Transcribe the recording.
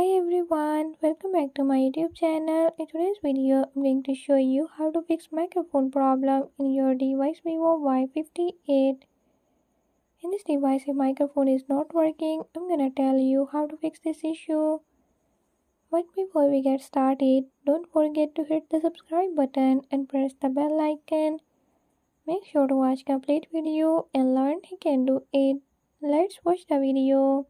Hi everyone, welcome back to my YouTube channel. In today's video, I'm going to show you how to fix microphone problem in your device Vivo Y58. In this device, a microphone is not working, I'm gonna tell you how to fix this issue. But before we get started, don't forget to hit the subscribe button and press the bell icon. Make sure to watch complete video and learn how can do it. Let's watch the video.